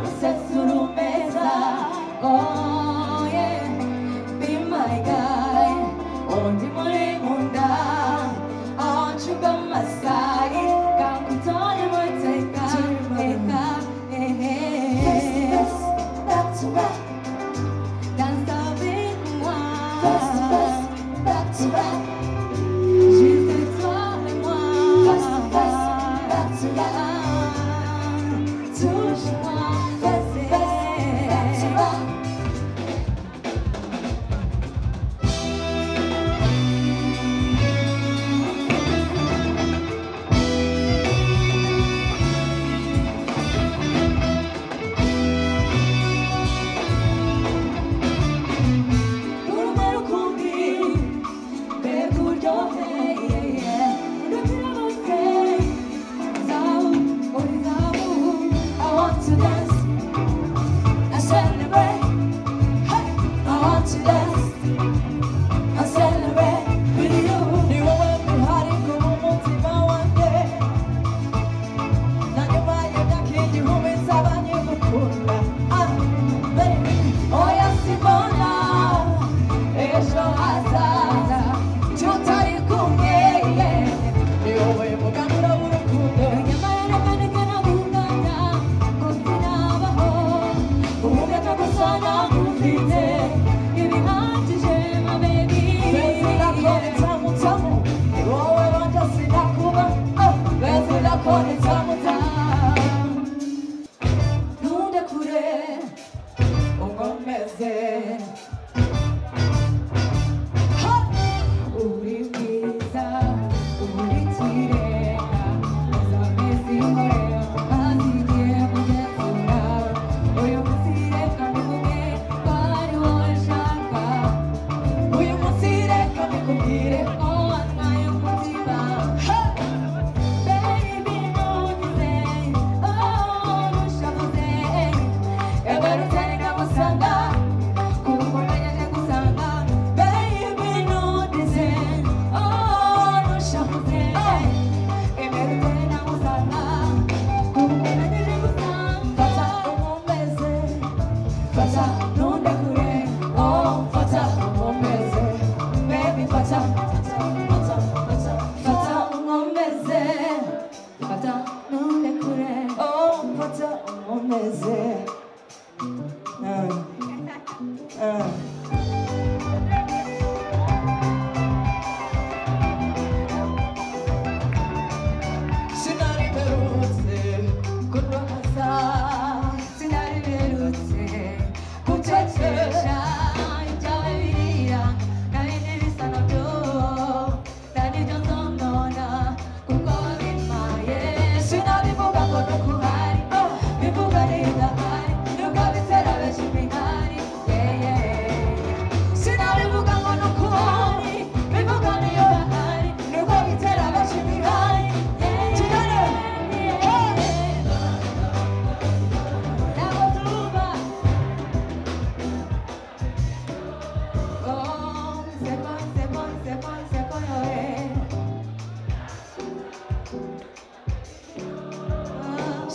Você surpresa con to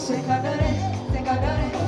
Secadores, secadores.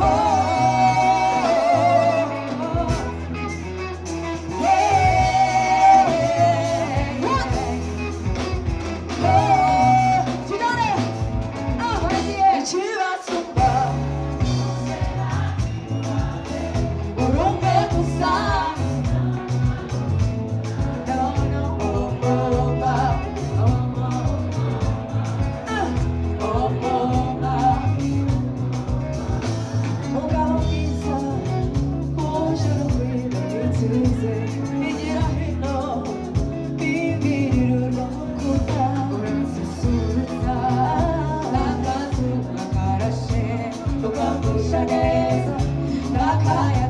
hope. 아, 예.